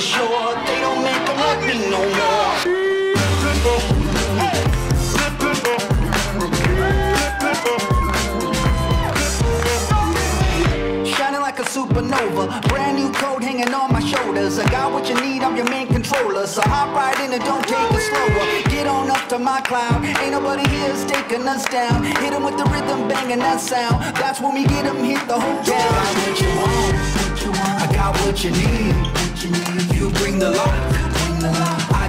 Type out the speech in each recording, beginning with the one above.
the shore. They don't make them like me no more. supernova. Brand new code hanging on my shoulders. I got what you need, I'm your main controller. So hop right in and don't take it slower. Get on up to my cloud. Ain't nobody here's taking us down. Hit them with the rhythm, banging that sound. That's when we get them, hit the whole town. I got what you want. I got what you need you bring the light.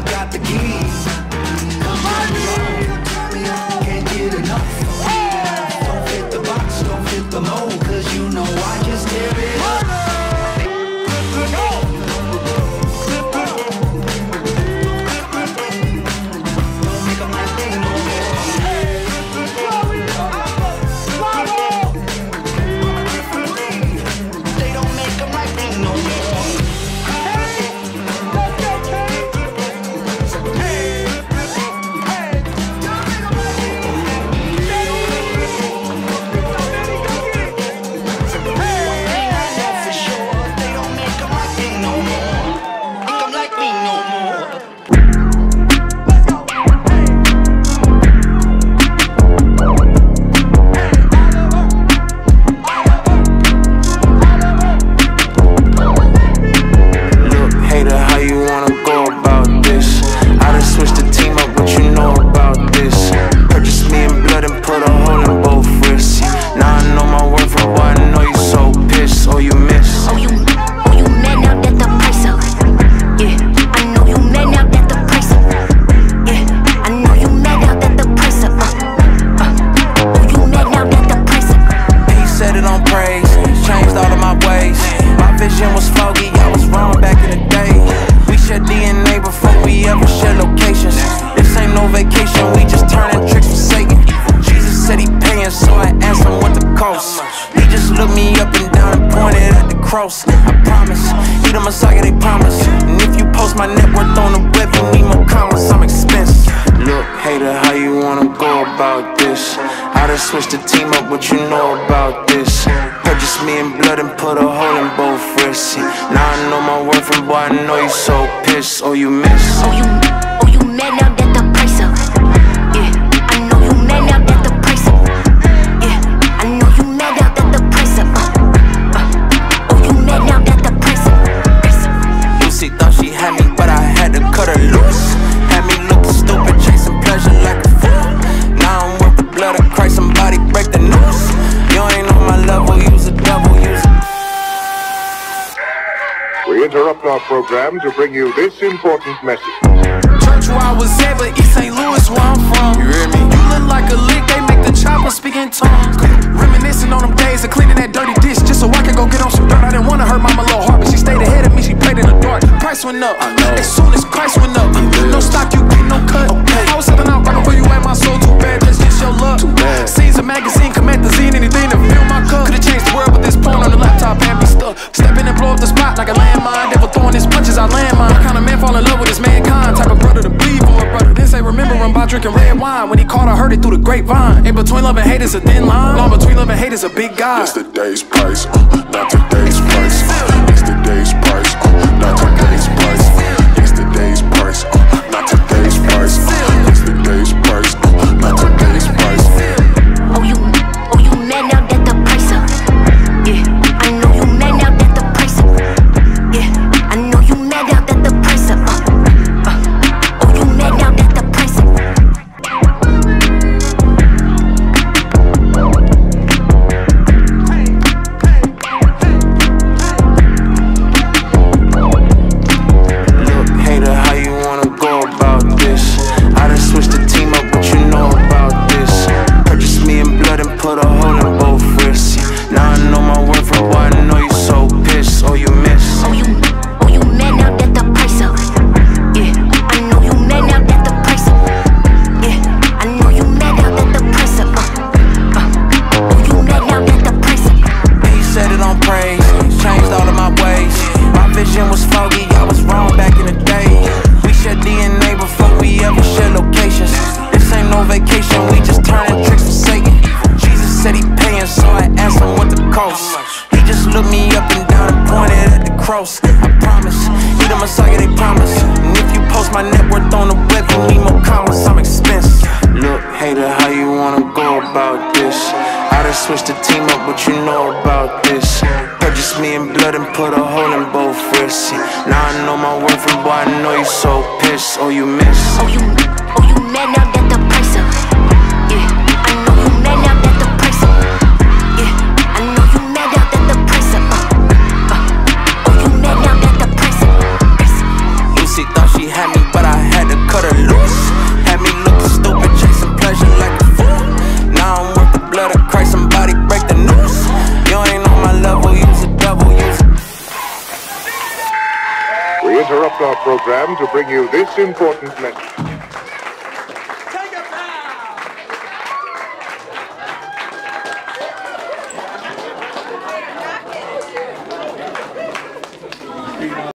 cross, I promise. You the Messiah, they promise. And if you post my net worth on the web, you need my commas, I'm expensive. Look, hater, how you wanna go about this? I done switched the team up, what you know about this? Purchase me in blood and put a hole in both wrists. Now I know my worth, and boy, I know you so pissed. Oh, you miss. Oh, you, oh, you mad now that We interrupt our program to bring you this important message. Church where I was at, but East St. Louis where I'm from. You hear me? You look like a lick, they make the chopper speak in tongues. Reminiscing on them days of cleaning that dirty dish just so I could go get on some dirt. I didn't want to hurt mama little heart, but she stayed ahead of me, she played in the dark. Price went up. drinking red wine. When he caught I heard it through the grapevine. In between love and hate is a thin line. Long between love and hate is a big guy. Yesterday's price, uh, not today's price. tryna switch the team up, but you know about this. Purchase me in blood and put a hole in both wrists. Now I know my worth, and boy, I know you so pissed. Oh, you miss. Oh, you, oh, you mad now that program to bring you this important message.